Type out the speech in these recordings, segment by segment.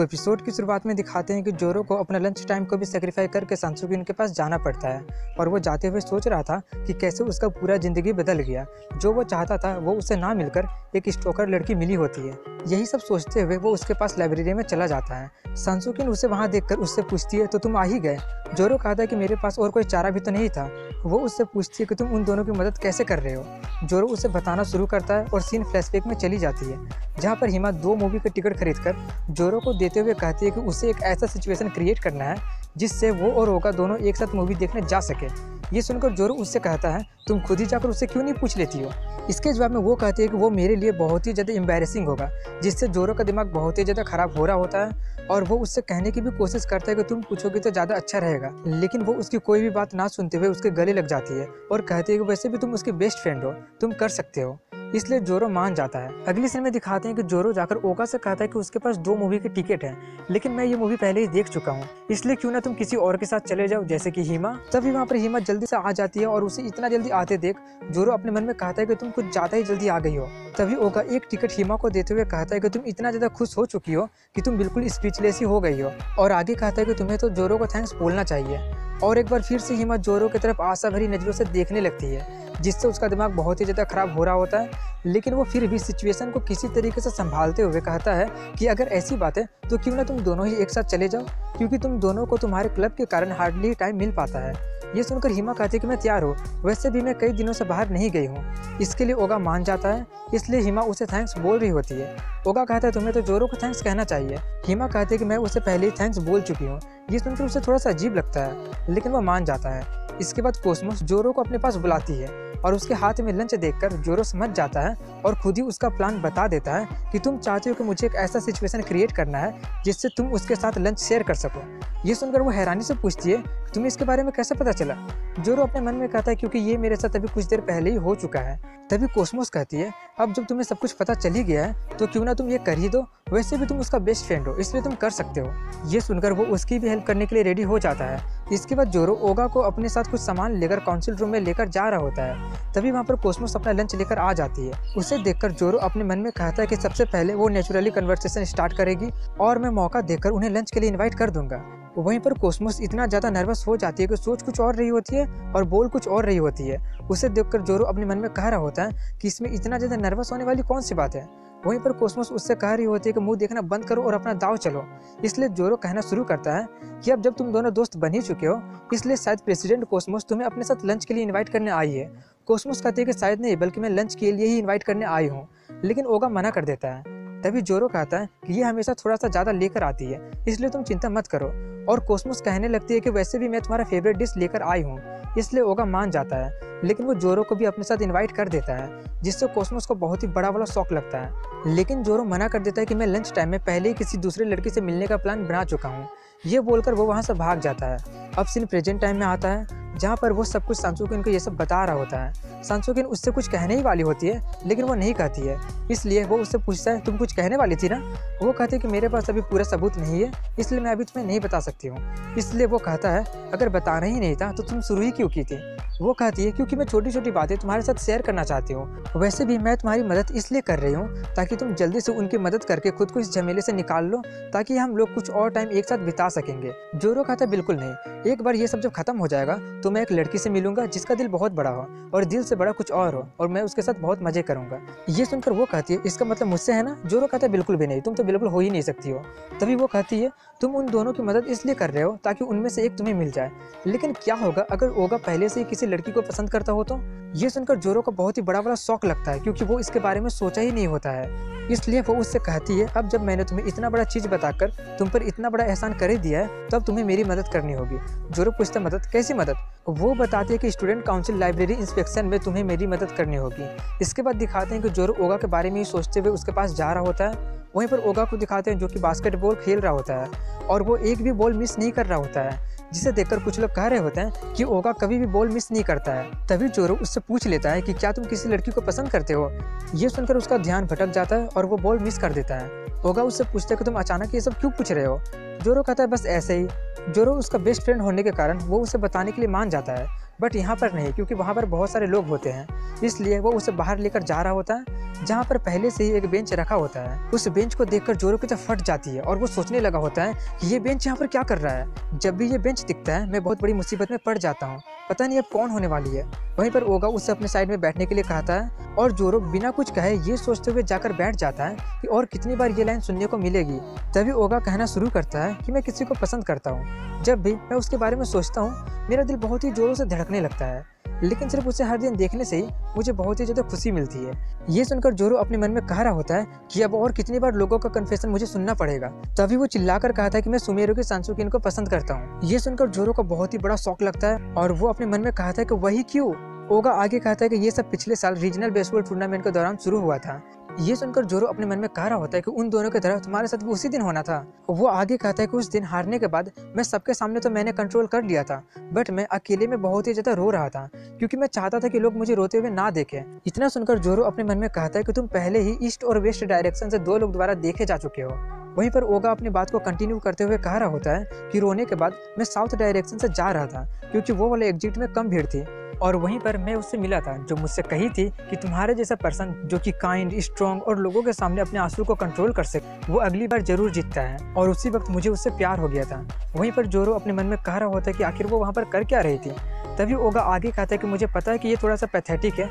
तो एपिसोड की शुरुआत में दिखाते हैं कि जोरो को अपना लंच टाइम को भी सेक्रीफाई करके सांसुकिन के पास जाना पड़ता है और वो जाते हुए सोच रहा था कि कैसे उसका पूरा ज़िंदगी बदल गया। जो वो चाहता था, वो उसे ना मिलकर एक स्टोकर लड़की मिली होती है। यही सब सोचते हुए वो उसके पास लाइब्रेरी में चला जाता है। सांसुकिन उसे वहाँ देखकर उससे पूछती है तो तुम आ ही गए? जोरो कहता है कि मेरे पास और कोई चारा भी तो नहीं था। वो उससे पूछती है कि तुम उन दोनों की मदद कैसे कर रहे हो? जोरो उसे बताना शुरू करता है और सीन फ्लैशबैक में चली जाती है, जहाँ पर हिमा दो मूवी का टिकट खरीद कर जोरो को देते हुए कहती है कि उसे एक ऐसा सिचुएशन क्रिएट करना है जिससे वो और ओका दोनों एक साथ मूवी देखने जा सके। ये सुनकर जोरू उससे कहता है, तुम खुद ही जाकर उससे क्यों नहीं पूछ लेती हो? इसके जवाब में वो कहती है कि वो मेरे लिए बहुत ही ज़्यादा एम्बेरसिंग होगा, जिससे जोरो का दिमाग बहुत ही ज़्यादा खराब हो रहा होता है और वो उससे कहने की भी कोशिश करता है कि तुम पूछोगे तो ज़्यादा अच्छा रहेगा, लेकिन वो उसकी कोई भी बात ना सुनते हुए उसके गले लग जाती है और कहती है कि वैसे भी तुम उसकी बेस्ट फ्रेंड हो, तुम कर सकते हो। इसलिए जोरो मान जाता है। अगली सीन में दिखाते हैं कि जोरो जाकर ओका से कहता है कि उसके पास दो मूवी के टिकट हैं, लेकिन मैं ये मूवी पहले ही देख चुका हूँ। इसलिए क्यों ना तुम किसी और के साथ चले जाओ, जैसे कि हिमा। तभी वहाँ पर हिमा जल्दी से आ जाती है और उसे इतना जल्दी आते देख, जोरो अपने मन में कहता है कि तुम कुछ ज़्यादा ही जल्दी आ गई हो। तभी ओका एक टिकट हिमा को देते हुए कहता है कि तुम इतना ज़्यादा खुश हो चुकी हो कि तुम बिल्कुल स्पीचलेस ही हो गई हो। और आगे कहता है कि तुम्हें तो जोरो को थैंक्स बोलना चाहिए। और एक बार फिर से हिमा जोरो की तरफ़ आशा भरी नज़रों से देखने लगती है। जिससे उसका दिमाग बहुत ही ज़्यादा खराब हो रहा होता है। लेकिन वो फिर भी सिचुएशन को किसी तरीके से संभालते हुए कहता है कि अगर ऐसी बात है तो क्यों ना तुम दोनों ही एक साथ चले जाओ? क्योंकि तुम दोनों को तुम्हारे क्लब के कारण हार्डली टाइम मिल पाता है। ये सुनकर हिमा कहती है कि मैं तैयार हूँ। वैसे भी मैं कई दिनों से बाहर नहीं गई हूँ। इसके लिए ओगा मान जाता है। इसलिए हिमा उसे थैंक्स बोल रही होती है। ओगा कहता है, तुम्हें तो जोरो को थैंक्स कहना चाहिए। हिमा कहती है कि मैं उसे पहले ही थैंक्स बोल चुकी हूँ। ये सुनकर उसे थोड़ा सा अजीब लगता है, लेकिन वो मान जाता है। इसके बाद कोसमोस जोरो को अपने पास बुलाती है और उसके हाथ में लंच देखकर जोरो समझ जाता है और खुद ही उसका प्लान बता देता है कि तुम चाहते हो कि मुझे एक ऐसा सिचुएशन क्रिएट करना है जिससे तुम उसके साथ लंच शेयर कर सको। ये सुनकर वो हैरानी से पूछती है, तुम्हें इसके बारे में कैसे पता चला? जोरो अपने मन में कहता है, क्योंकि ये मेरे साथ अभी कुछ देर पहले ही हो चुका है। तभी कोसमोस कहती है, अब जब तुम्हें सब कुछ पता चल ही गया है तो क्यों ना तुम ये कर ही दो? वैसे भी तुम उसका बेस्ट फ्रेंड हो, इसलिए तुम कर सकते हो। ये सुनकर वो उसकी भी हेल्प करने के लिए रेडी हो जाता है। इसके बाद जोरो ओगा को अपने साथ कुछ सामान लेकर काउंसिल रूम में लेकर जा रहा होता है। तभी वहाँ पर कोसमोस अपना लंच लेकर आ जाती है। उसे देखकर जोरो अपने मन में कहता है कि सबसे पहले वो नेचुरली कन्वर्सेशन स्टार्ट करेगी और मैं मौका देकर उन्हें लंच के लिए इन्वाइट कर दूँगा। वहीं पर कोसमोस इतना ज़्यादा नर्वस हो जाती है कि सोच कुछ और रही होती है और बोल कुछ और रही होती है। उसे देखकर जोरो अपने मन में कह रहा होता है कि इसमें इतना ज़्यादा नर्वस होने वाली कौन सी बात है? वहीं पर कोसमोस उससे कह रही होती है कि मुँह देखना बंद करो और अपना दाव चलो इसलिए जोरो कहना शुरू करता है कि अब जब तुम दोनों दोस्त बन ही चुके हो, इसलिए शायद प्रेसिडेंट कोसमोस तुम्हें अपने साथ लंच के लिए इन्वाइट करने आई है। कोसमोस कहती है कि शायद नहीं, बल्कि मैं लंच के लिए ही इन्वाइट करने आई हूँ, लेकिन ओगा मना कर देता है। तभी जोरो कहता है कि ये हमेशा थोड़ा सा ज़्यादा लेकर आती है, इसलिए तुम चिंता मत करो। और कोसमोस कहने लगती है कि वैसे भी मैं तुम्हारा फेवरेट डिश लेकर आई हूँ, इसलिए ओगा मान जाता है। लेकिन वो जोरो को भी अपने साथ इनवाइट कर देता है, जिससे कॉस्मोस को बहुत ही बड़ा वाला शौक लगता है। लेकिन जोरो मना कर देता है कि मैं लंच टाइम में पहले ही किसी दूसरे लड़की से मिलने का प्लान बना चुका हूँ। ये बोलकर वो वहाँ से भाग जाता है। अब सीन प्रेजेंट टाइम में आता है, जहाँ पर वो सब कुछ सांसुकिन को ये सब बता रहा होता है। सांसुकिन उससे कुछ कहने ही वाली होती है, लेकिन वो नहीं कहती है। इसलिए वो उससे पूछता है, तुम कुछ कहने वाली थी ना? वो कहती है कि मेरे पास अभी पूरा सबूत नहीं है, इसलिए मैं अभी तुम्हें नहीं बता सकती हूँ। इसलिए वो कहता है, अगर बताना ही नहीं था तो तुम शुरू ही क्यों की थी? वो कहती है, क्योंकि मैं छोटी छोटी बातें तुम्हारे साथ शेयर करना चाहती हूँ। वैसे भी मैं तुम्हारी मदद इसलिए कर रही हूँ, ताकि तुम जल्दी से उनकी मदद करके खुद को इस झमेले से निकाल लो, ताकि हम लोग कुछ और टाइम एक साथ बिता सकेंगे। जोरो कहता बिल्कुल नहीं। एक बार ये सब जब खत्म हो जाएगा तो मैं एक लड़की से मिलूँगा जिसका दिल बहुत बड़ा हो और दिल से बड़ा कुछ और हो और मैं उसके साथ बहुत मज़े करूँगा। ये सुनकर वो कहती है, इसका मतलब मुझसे है ना? जोरो है बिल्कुल भी नहीं। तुम तो बिल्कुल हो ही नहीं सकती हो। तभी वो कहती है तुम उन दोनों की मदद इसलिए कर रहे हो ताकि उनमें से एक तुम्हें मिल जाए। लेकिन क्या होगा अगर ओगा पहले से ही किसी लड़की को पसंद करता हो तो? ये सुनकर जोरो को बहुत ही बड़ा बड़ा शौक लगता है क्योंकि वो इसके बारे में सोचा ही नहीं होता है। इसलिए वो उससे कहती है, अब जब मैंने तुम्हें इतना बड़ा चीज़ बताकर तुम पर इतना बड़ा एहसान कर ही दिया है, तब तुम्हें मेरी मदद करनी होगी जोरो पूछता, मदद? कैसी मदद वो बताती है कि स्टूडेंट काउंसिल लाइब्रेरी इंस्पेक्शन में तुम्हें मेरी मदद करनी होगी। इसके बाद दिखाते हैं कि जोरो ओगा के बारे में ही सोचते हुए उसके पास जा रहा होता है। वहीं पर ओगा को दिखाते हैं जो कि बास्केटबॉल खेल रहा होता है। और वो एक भी बॉल मिस नहीं कर रहा होता है, जिसे देखकर कुछ लोग कह रहे होते हैं कि ओगा कभी भी बॉल मिस नहीं करता है। तभी चोरू उससे पूछ लेता है कि क्या तुम किसी लड़की को पसंद करते हो? ये सुनकर उसका ध्यान भटक जाता है और वो बॉल मिस कर देता है। ओगा उससे पूछता है कि तुम अचानक ये सब क्यों पूछ रहे हो? जोरो कहता है, बस ऐसे ही। जोरो उसका बेस्ट फ्रेंड होने के कारण वो उसे बताने के लिए मान जाता है बट यहाँ पर नहीं, क्योंकि वहाँ पर बहुत सारे लोग होते हैं। इसलिए वो उसे बाहर लेकर जा रहा होता है, जहाँ पर पहले से ही एक बेंच रखा होता है। उस बेंच को देखकर जोरो की तो फट जाती है और वो सोचने लगा होता है कि ये बेंच यहाँ पर क्या कर रहा है। जब भी ये बेंच दिखता है, मैं बहुत बड़ी मुसीबत में पड़ जाता हूँ। पता नहीं अब कौन होने वाली है। वहीं पर ओगा उसे अपने साइड में बैठने के लिए कहता है और जोरो बिना कुछ कहे ये सोचते हुए जाकर बैठ जाता है कि और कितनी बार ये लाइन सुनने को मिलेगी। तभी ओगा कहना शुरू करता है कि मैं किसी को पसंद करता हूँ। जब भी मैं उसके बारे में सोचता हूँ, मेरा दिल बहुत ही जोरों से धड़कने लगता है। लेकिन सिर्फ़ उसे हर दिन देखने से ही मुझे बहुत ही ज़्यादा खुशी मिलती है। ये सुनकर जोरो अपने मन में कह रहा होता है कि अब और कितनी बार लोगों का कन्फेशन मुझे सुनना पड़ेगा। तभी वो चिल्लाकर कहा था कि मैं सुमेरो के सांसुकिन को पसंद करता हूँ। ये सुनकर जोरो को बहुत ही बड़ा शौक लगता है और वो अपने मन में कहा था कि वही क्यों? ओगा आगे कहता है कि ये सब पिछले साल रीजनल बेसबॉल टूर्नामेंट के दौरान शुरू हुआ था। ये सुनकर जोरो अपने मन में कह रहा होता है कि उन दोनों की तरह तुम्हारे साथ भी उसी दिन होना था। वो आगे कहता है कि उस दिन हारने के बाद मैं सबके सामने तो मैंने कंट्रोल कर लिया था बट मैं अकेले में बहुत ही ज़्यादा रो रहा था, क्योंकि मैं चाहता था कि लोग मुझे रोते हुए ना देखें। इतना सुनकर जोरो अपने मन में कहता है कि तुम पहले ही ईस्ट और वेस्ट डायरेक्शन से दो लोग द्वारा देखे जा चुके हो। वहीं पर ओगा अपनी बात को कंटिन्यू करते हुए कह रहा होता है कि रोने के बाद मैं साउथ डायरेक्शन से जा रहा था, क्योंकि वो वाले एग्जिट में कम भीड़ थी। और वहीं पर मैं उससे मिला था, जो मुझसे कही थी कि तुम्हारे जैसा पर्सन जो कि काइंड स्ट्रॉन्ग और लोगों के सामने अपने आँसू को कंट्रोल कर सके, वो अगली बार ज़रूर जीतता है। और उसी वक्त मुझे उससे प्यार हो गया था। वहीं पर जोरो अपने मन में कह रहा होता कि आखिर वो वहाँ पर कर क्या रही थी? तभी ओगा आगे कहता है कि मुझे पता है कि ये थोड़ा सा पैथेटिक है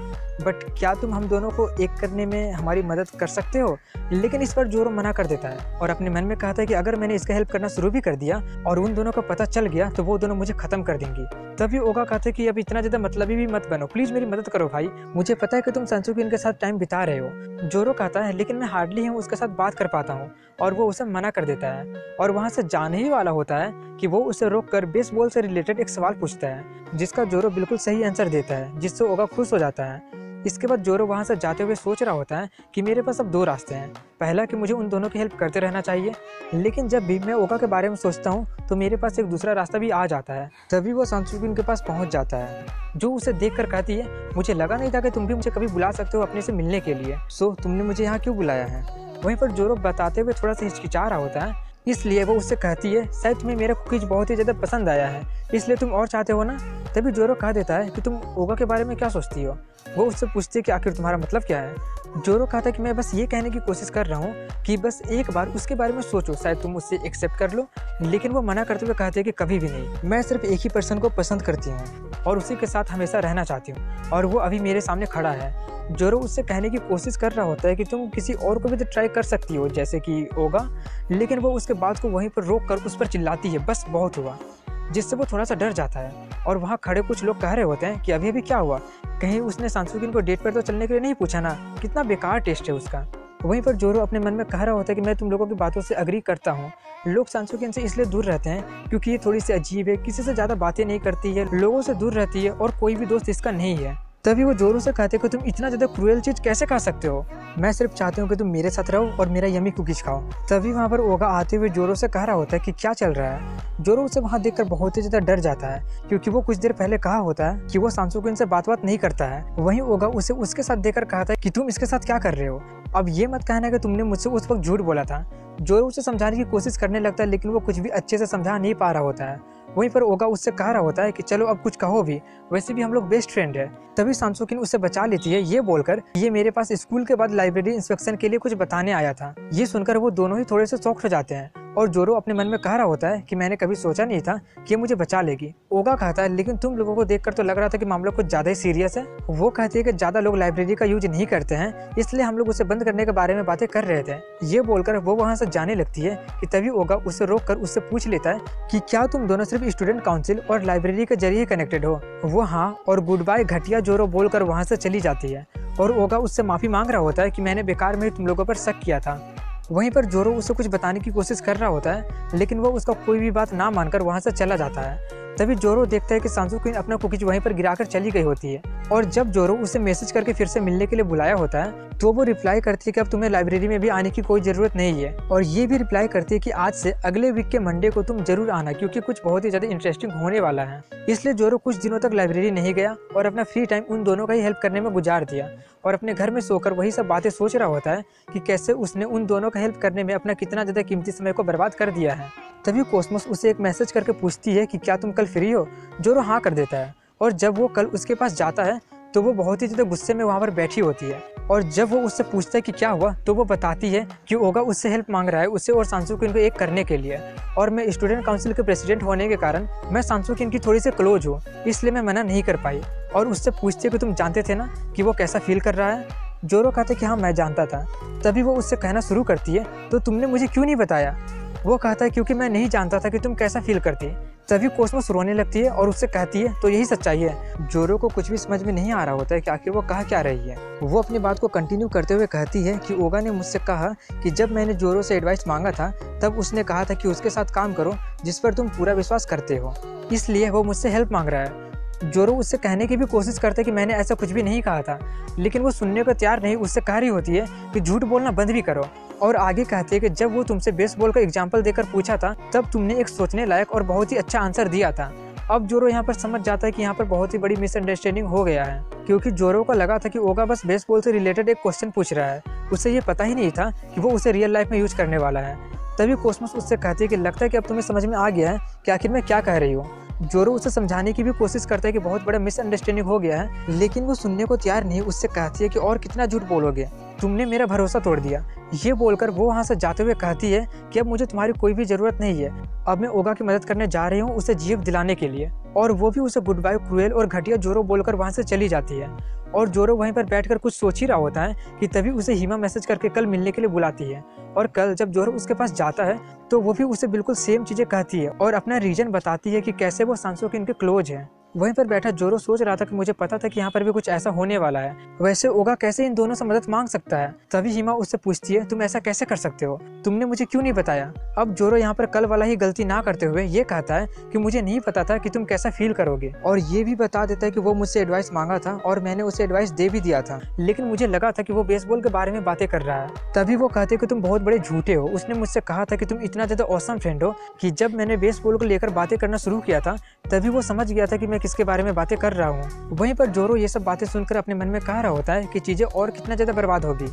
बट क्या तुम हम दोनों को एक करने में हमारी मदद कर सकते हो? लेकिन इस पर जोरो मना कर देता है और अपने मन में कहता है कि अगर मैंने इसका हेल्प करना शुरू भी कर दिया और उन दोनों का पता चल गया तो वो दोनों मुझे खत्म कर देंगी। तभी ओगा कहते कि अब इतना ज़्यादा मतलबी भी मत बनो। प्लीज़ मेरी मदद करो भाई। मुझे पता है कि तुम संसुकी इनके साथ टाइम बिता रहे हो। जोरो कहता है, लेकिन मैं हार्डली हूँ उसके साथ बात कर पाता हूँ। और वो उसे मना कर देता है। और वहाँ से जाने ही वाला होता है कि वो उसे रोक कर बेसबॉल से रिलेटेड एक सवाल पूछता है, जिसका जोरो बिल्कुल सही आंसर देता है, जिससे ओगा खुश हो जाता है। इसके बाद जोरो वहाँ से जाते हुए सोच रहा होता है कि मेरे पास अब दो रास्ते हैं। पहला कि मुझे उन दोनों की हेल्प करते रहना चाहिए, लेकिन जब भी मैं ओगा के बारे में सोचता हूँ तो मेरे पास एक दूसरा रास्ता भी आ जाता है, तभी वो सांसुकिन के पास पहुँच जाता है, जो उसे देख कर कहती है, मुझे लगा नहीं था कि तुम भी मुझे कभी बुला सकते हो अपने से मिलने के लिए। सो तुमने मुझे यहाँ क्यों बुलाया है? वहीं पर जोरो बताते हुए थोड़ा सा हिचकिचा रहा होता है, इसलिए वो उससे कहती है शायद तुम्हें मेरा कुकीज बहुत ही ज़्यादा पसंद आया है, इसलिए तुम और चाहते हो ना? तभी जोरो कह देता है कि तुम ओगा के बारे में क्या सोचती हो? वो उससे पूछती है कि आखिर तुम्हारा मतलब क्या है? जोरो कहता है कि मैं बस ये कहने की कोशिश कर रहा हूँ कि बस एक बार उसके बारे में सोचो, शायद तुम उससे एक्सेप्ट कर लो। लेकिन वो मना करते हुए कहते हैं कि कभी भी नहीं। मैं सिर्फ़ एक ही पर्सन को पसंद करती हूँ और उसी के साथ हमेशा रहना चाहती हूँ और वो अभी मेरे सामने खड़ा है। जोरो उससे कहने की कोशिश कर रहा होता है कि तुम किसी और को भी तो ट्राई कर सकती हो, जैसे कि होगा, लेकिन वो उसके बात को वहीं पर रोक कर उस पर चिल्लाती है। बस बहुत हुआ। जिससे वो थोड़ा सा डर जाता है। और वहाँ खड़े कुछ लोग कह रहे होते हैं कि अभी अभी क्या हुआ? कहीं उसने सांसुकिन को डेट पर तो चलने के लिए नहीं पूछा ना? कितना बेकार टेस्ट है उसका। वहीं पर जोरो अपने मन में कह रहा होता है कि मैं तुम लोगों की बातों से अग्री करता हूँ। लोग सांसुकिन से इसलिए दूर रहते हैं क्योंकि ये थोड़ी सी अजीब है, किसी से ज़्यादा बातें नहीं करती है, लोगों से दूर रहती है और कोई भी दोस्त इसका नहीं है। तभी वो जोरों से कहते कि तुम इतना ज़्यादा क्रूएल चीज़ कैसे खा सकते हो? मैं सिर्फ़ चाहती हूँ कि तुम मेरे साथ रहो और मेरा यमी कुकीज खाओ। तभी वहाँ पर ओगा आते हुए जोरों से कह रहा होता है कि क्या चल रहा है? जोरो उसे वहाँ देखकर बहुत ही ज़्यादा डर जाता है, क्योंकि वो कुछ देर पहले कहा होता है कि वो सांसू को इनसे बात बात नहीं करता है। वहीं ओगा उसे उसके साथ देखकर कहा था कि तुम इसके साथ क्या कर रहे हो? अब ये मत कहना कि तुमने मुझसे उस वक्त झूठ बोला था। जोरो उसे समझाने की कोशिश करने लगता है, लेकिन वो कुछ भी अच्छे से समझा नहीं पा रहा होता है। वहीं पर ओगा उससे कह रहा होता है कि चलो अब कुछ कहो भी। वैसे भी हम लोग बेस्ट फ्रेंड है। तभी सांसुकिन उसे बचा लेती है, ये बोलकर, ये मेरे पास स्कूल के बाद लाइब्रेरी इंस्पेक्शन के लिए कुछ बताने आया था। ये सुनकर वो दोनों ही थोड़े से शौक हो जाते हैं। और जोरो अपने मन में कह रहा होता है कि मैंने कभी सोचा नहीं था कि मुझे बचा लेगी। ओगा कहता है, लेकिन तुम लोगों को देखकर तो लग रहा था कि मामला कुछ ज़्यादा ही सीरियस है। वो कहती है कि ज़्यादा लोग लाइब्रेरी का यूज़ नहीं करते हैं, इसलिए हम लोग उसे बंद करने के बारे में बातें कर रहे थे। ये बोलकर वो वहाँ से जाने लगती है कि तभी ओगा उसे रोक कर उससे पूछ लेता है कि क्या तुम दोनों सिर्फ़ स्टूडेंट काउंसिल और लाइब्रेरी के ज़रिए कनेक्टेड हो? वो हाँ और गुड बाय घटिया जोरो बोलकर वहाँ से चली जाती है और ओगा उससे माफ़ी मांग रहा होता है कि मैंने बेकार में तुम लोगों पर शक किया था। वहीं पर जोरो उसे कुछ बताने की कोशिश कर रहा होता है, लेकिन वो उसका कोई भी बात ना मानकर वहाँ से चला जाता है। तभी जोरो देखता है कि सांसू क्वीन अपना कुकीज वहीं पर गिराकर चली गई होती है। और जब जोरो उसे मैसेज करके फिर से मिलने के लिए बुलाया होता है तो वो रिप्लाई करती है कि अब तुम्हें लाइब्रेरी में भी आने की कोई ज़रूरत नहीं है। और ये भी रिप्लाई करती है कि आज से अगले वीक के मंडे को तुम ज़रूर आना, क्योंकि कुछ बहुत ही ज़्यादा इंटरेस्टिंग होने वाला है। इसलिए जोरो कुछ दिनों तक लाइब्रेरी नहीं गया और अपना फ्री टाइम उन दोनों का ही हेल्प करने में गुजार दिया। और अपने घर में सोकर वही सब बातें सोच रहा होता है कि कैसे उसने उन दोनों का हेल्प करने में अपना कितना ज़्यादा कीमती समय को बर्बाद कर दिया है। तभी कोसमोस उसे एक मैसेज करके पूछती है कि क्या तुम कल फ्री हो? जोरो हाँ कर देता है। और जब वो कल उसके पास जाता है तो वो बहुत ही ज़्यादा गुस्से में वहाँ पर बैठी होती है। और जब वो उससे पूछता है कि क्या हुआ तो वो बताती है कि ओगा उससे हेल्प मांग रहा है उससे और सांसुकिन को एक करने के लिए। और मैं स्टूडेंट काउंसिल के प्रेसिडेंट होने के कारण, मैं सांसुकिन की थोड़ी सी क्लोज हूँ, इसलिए मैं मना नहीं कर पाई। और उससे पूछती है कि तुम जानते थे ना कि वो कैसा फील कर रहा है? जोरो कहते कि हाँ मैं जानता था। तभी वो उससे कहना शुरू करती है तो तुमने मुझे क्यों नहीं बताया? वो कहता है, क्योंकि मैं नहीं जानता था कि तुम कैसा फील करती तभी कोसमोस रोने लगती है और उससे कहती है तो यही सच्चाई है। जोरो को कुछ भी समझ में नहीं आ रहा होता है कि आखिर वो कहा क्या रही है। वो अपनी बात को कंटिन्यू करते हुए कहती है कि ओगा ने मुझसे कहा कि जब मैंने जोरो से एडवाइस मांगा था, तब उसने कहा था कि उसके साथ काम करो, जिस पर तुम पूरा विश्वास करते हो। इसलिए वो मुझसे हेल्प मांग रहा है। जोरो उससे कहने की भी कोशिश करते कि मैंने ऐसा कुछ भी नहीं कहा था, लेकिन वो सुनने को तैयार नहीं, उससे कह रही होती है कि झूठ बोलना बंद भी करो। और आगे कहती है कि जब वो तुमसे बेसबॉल का एग्ज़ाम्पल देकर पूछा था, तब तुमने एक सोचने लायक और बहुत ही अच्छा आंसर दिया था। अब जोरो यहाँ पर समझ जाता है कि यहाँ पर बहुत ही बड़ी मिसअंडरस्टैंडिंग हो गया है, क्योंकि जोरो को लगा था कि ओगा बस बेसबॉल से रिलेटेड एक क्वेश्चन पूछ रहा है। उसे ये पता ही नहीं था कि वो उसे रियल लाइफ में यूज़ करने वाला है। तभी कोसमस उससे कहती है कि लगता है कि अब तुम्हें समझ में आ गया है कि आखिर मैं क्या कह रही हूँ। जोरो उसे समझाने की भी कोशिश करता है कि बहुत बड़ा मिसअंडरस्टैंडिंग हो गया है, लेकिन वो सुनने को तैयार नहीं, उससे कहती है कि और कितना झूठ बोलोगे? तुमने मेरा भरोसा तोड़ दिया। ये बोलकर वो वहाँ से जाते हुए कहती है कि अब मुझे तुम्हारी कोई भी ज़रूरत नहीं है। अब मैं ओगा की मदद करने जा रही हूँ उसे जीव दिलाने के लिए। और वो भी उसे गुड बाय क्रूएल और घटिया जोरो बोलकर वहाँ से चली जाती है। और जोरो वहीं पर बैठकर कुछ सोच ही रहा होता है कि तभी उसे हीमा मैसेज करके कल मिलने के लिए बुलाती है। और कल जब जोरो उसके पास जाता है तो वो भी उसे बिल्कुल सेम चीज़ें कहती है और अपना रीजन बताती है कि कैसे वो सांसों के इनके क्लोज हैं। वहीं पर बैठा जोरो सोच रहा था कि मुझे पता था कि यहाँ पर भी कुछ ऐसा होने वाला है। वैसे ओगा कैसे इन दोनों से मदद मांग सकता है? तभी हिमा उससे पूछती है, तुम ऐसा कैसे कर सकते हो? तुमने मुझे क्यों नहीं बताया? अब जोरो यहाँ पर कल वाला ही गलती ना करते हुए ये कहता है कि मुझे नहीं पता था कि तुम कैसा फील करोगे। और ये भी बता देता है कि वो मुझसे एडवाइस मांगा था और मैंने उसे एडवाइस दे भी दिया था। लेकिन मुझे लगा था कि वो बेसबॉल के बारे में बातें कर रहा है। तभी वो कहते कि तुम बहुत बड़े झूठे हो। उसने मुझसे कहा था कि तुम इतना ज़्यादा औसम फ्रेंड हो कि जब मैंने बेसबॉल को लेकर बातें करना शुरू किया था, तभी वो समझ गया था कि मैं किसके बारे में बातें कर रहा हूँ? वहीं पर जोरो ये सब बातें सुनकर अपने मन में कह रहा होता है कि चीज़ें और कितना ज़्यादा बर्बाद होगी।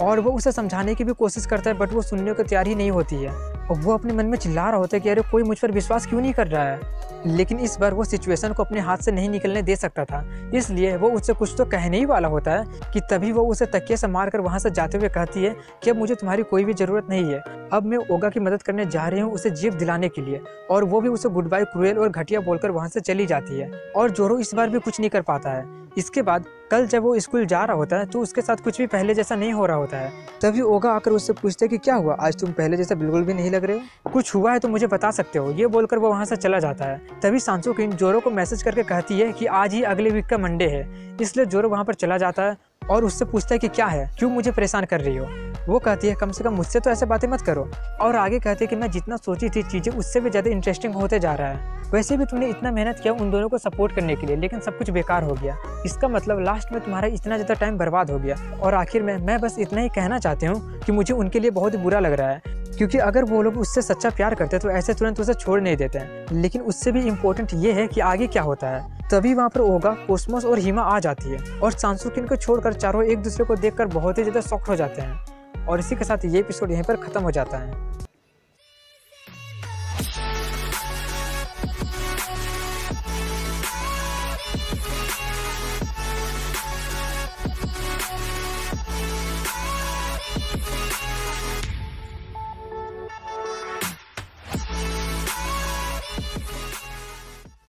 और वो उसे समझाने की भी कोशिश करता है बट वो सुनने को तैयार ही नहीं होती है। और वो अपने मन में चिल्ला रहा होता है कि अरे कोई मुझ पर विश्वास क्यों नहीं कर रहा है? लेकिन इस बार वो सिचुएशन को अपने हाथ से नहीं निकलने दे सकता था। इसलिए वो उससे कुछ तो कहने ही वाला होता है कि तभी वो उसे तकिए से मार कर वहाँ से जाते हुए कहती है कि अब मुझे तुम्हारी कोई भी ज़रूरत नहीं है। अब मैं ओगा की मदद करने जा रही हूँ उसे जीव दिलाने के लिए और वो भी उसे गुड बाय क्रूएल और घटिया बोलकर वहाँ से चली जाती है और जोरो इस बार भी कुछ नहीं कर पाता है। इसके बाद कल जब वो स्कूल जा रहा होता है तो उसके साथ कुछ भी पहले जैसा नहीं हो रहा होता है। तभी ओगा आकर उससे पूछते कि क्या हुआ? आज तुम पहले जैसा बिल्कुल भी नहीं लग रहे हो? कुछ हुआ है तो मुझे बता सकते हो। ये बोलकर वो वहाँ से चला जाता है। तभी सांसो किन जोरो को मैसेज करके कहती है कि आज ही अगले वीक का मंडे है। इसलिए जोरो वहाँ पर चला जाता है और उससे पूछता है कि क्या है? क्यों मुझे परेशान कर रही हो? वो कहती है, कम से कम मुझसे तो ऐसे बातें मत करो। और आगे कहती है कि, मैं जितना सोची थी चीज़ें, उससे भी ज़्यादा इंटरेस्टिंग होते जा रहा है। वैसे भी तुमने इतना मेहनत किया उन दोनों को सपोर्ट करने के लिए, लेकिन सब कुछ बेकार हो गया। इसका मतलब लास्ट में तुम्हारा इतना ज़्यादा टाइम बर्बाद हो गया। और आखिर में मैं बस इतना ही कहना चाहती हूँ कि मुझे उनके लिए बहुत बुरा लग रहा है। क्योंकि अगर वो लोग उससे सच्चा प्यार करते तो ऐसे तुरंत उसे छोड़ नहीं देते हैं। लेकिन उससे भी इम्पोर्टेंट ये है कि आगे क्या होता है। तभी वहाँ पर ओगा कोस्मोस और हिमा आ जाती है और सांसुकिन को छोड़कर चारों एक दूसरे को देखकर बहुत ही ज़्यादा शॉक्ट हो जाते हैं। और इसी के साथ ये एपिसोड यहीं पर ख़त्म हो जाता है।